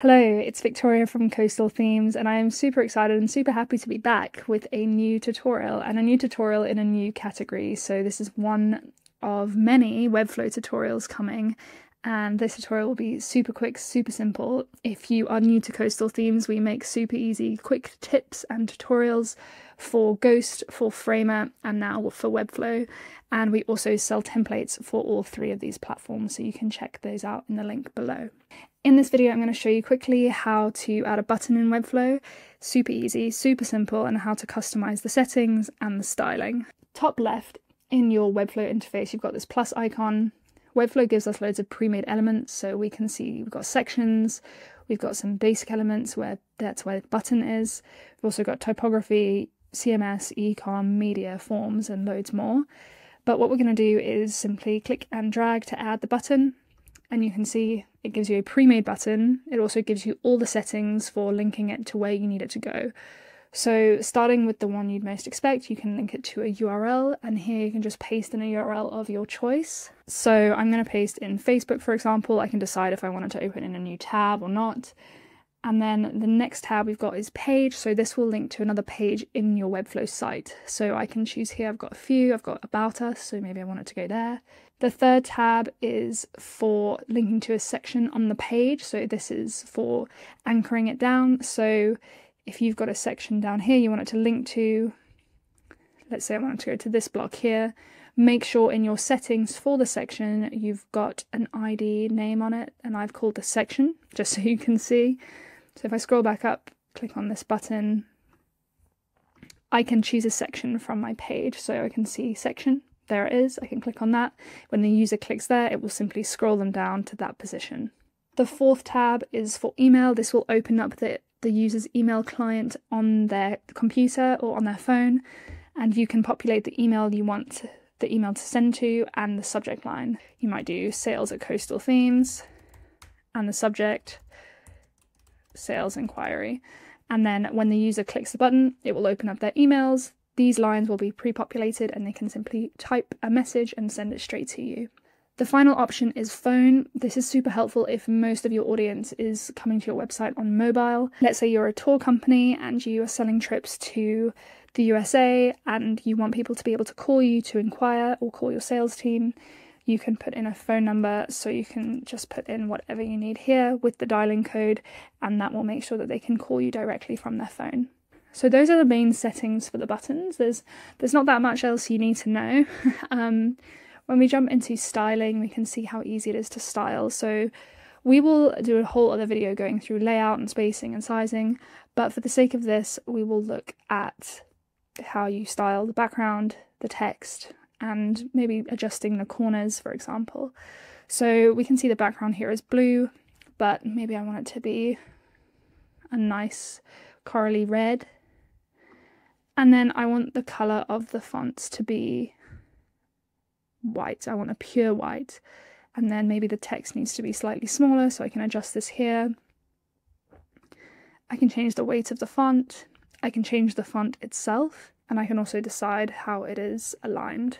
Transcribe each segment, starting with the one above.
Hello, it's Victoria from Coastal Themes, and I am super excited and super happy to be back with a new tutorial and a new tutorial in a new category. So, this is one of many Webflow tutorials coming, and this tutorial will be super quick, super simple. If you are new to Coastal Themes, we make super easy, quick tips and tutorials for Ghost, for Framer, and now for Webflow. And we also sell templates for all three of these platforms, so you can check those out in the link below. In this video, I'm going to show you quickly how to add a button in Webflow. Super easy, super simple, and how to customize the settings and the styling. Top left in your Webflow interface, you've got this plus icon. Webflow gives us loads of pre-made elements, so we can see we've got sections, we've got some basic elements where that's where the button is. We've also got typography, CMS, ecom, media, forms, and loads more. But what we're going to do is simply click and drag to add the button and you can see it gives you a pre-made button. It also gives you all the settings for linking it to where you need it to go. So starting with the one you'd most expect, you can link it to a URL and here you can just paste in a URL of your choice. So I'm going to paste in Facebook, for example. I can decide if I wanted to open in a new tab or not. And then the next tab we've got is page. So this will link to another page in your Webflow site. So I can choose here, I've got a few, I've got about us, so maybe I want it to go there. The third tab is for linking to a section on the page. So this is for anchoring it down. So if you've got a section down here you want it to link to, let's say I want it to go to this block here, make sure in your settings for the section you've got an ID name on it and I've called the section just so you can see. So if I scroll back up, click on this button, I can choose a section from my page so I can see section there it is, I can click on that. When the user clicks there, it will simply scroll them down to that position. The fourth tab is for email. This will open up the, the user's email client on their computer or on their phone, and you can populate the email you want the email to send to and the subject line. You might do sales at coastal themes and the subject sales inquiry. And then when the user clicks the button, it will open up their emails, these lines will be pre-populated and they can simply type a message and send it straight to you. The final option is phone. This is super helpful if most of your audience is coming to your website on mobile. Let's say you're a tour company and you are selling trips to the USA and you want people to be able to call you to inquire or call your sales team. You can put in a phone number so you can just put in whatever you need here with the dialing code, and that will make sure that they can call you directly from their phone. So those are the main settings for the buttons. There's there's not that much else you need to know. um, when we jump into styling, we can see how easy it is to style. So we will do a whole other video going through layout and spacing and sizing, but for the sake of this, we will look at how you style the background, the text, and maybe adjusting the corners, for example. So we can see the background here is blue, but maybe I want it to be a nice corally red and then I want the colour of the fonts to be white. I want a pure white. And then maybe the text needs to be slightly smaller, so I can adjust this here. I can change the weight of the font. I can change the font itself. And I can also decide how it is aligned.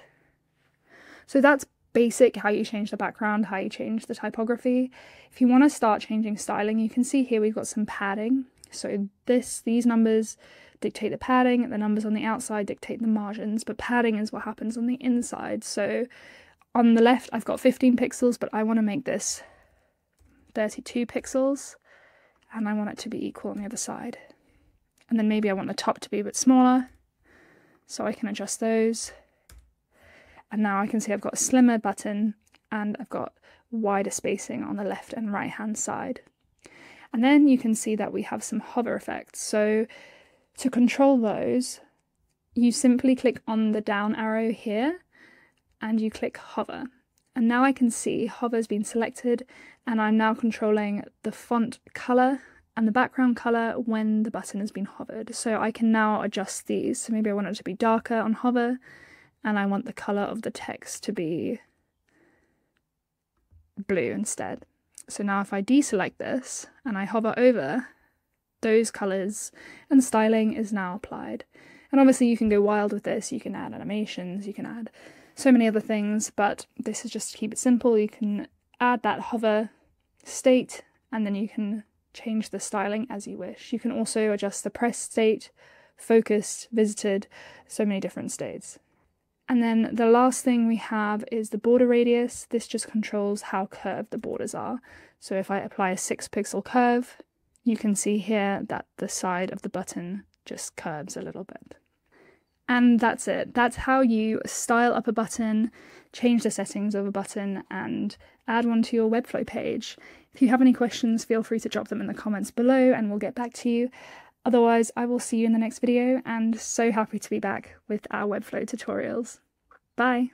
So that's basic how you change the background, how you change the typography. If you want to start changing styling, you can see here we've got some padding. So this, these numbers dictate the padding, the numbers on the outside dictate the margins, but padding is what happens on the inside. So on the left, I've got 15 pixels, but I want to make this 32 pixels, and I want it to be equal on the other side. And then maybe I want the top to be a bit smaller, so I can adjust those. And now I can see I've got a slimmer button and I've got wider spacing on the left and right hand side. And then you can see that we have some hover effects. So to control those, you simply click on the down arrow here and you click hover. And now I can see hover's been selected and I'm now controlling the font color and the background color when the button has been hovered. So I can now adjust these. So maybe I want it to be darker on hover and I want the color of the text to be blue instead. So now if I deselect this and I hover over, those colours and styling is now applied. And obviously, you can go wild with this, you can add animations, you can add so many other things, but this is just to keep it simple. You can add that hover state and then you can change the styling as you wish. You can also adjust the press state, focused, visited, so many different states. And then the last thing we have is the border radius. This just controls how curved the borders are. So if I apply a 6 pixel curve, you can see here that the side of the button just curves a little bit. And that's it. That's how you style up a button, change the settings of a button, and add one to your Webflow page. If you have any questions, feel free to drop them in the comments below and we'll get back to you. Otherwise, I will see you in the next video and so happy to be back with our Webflow tutorials. Bye!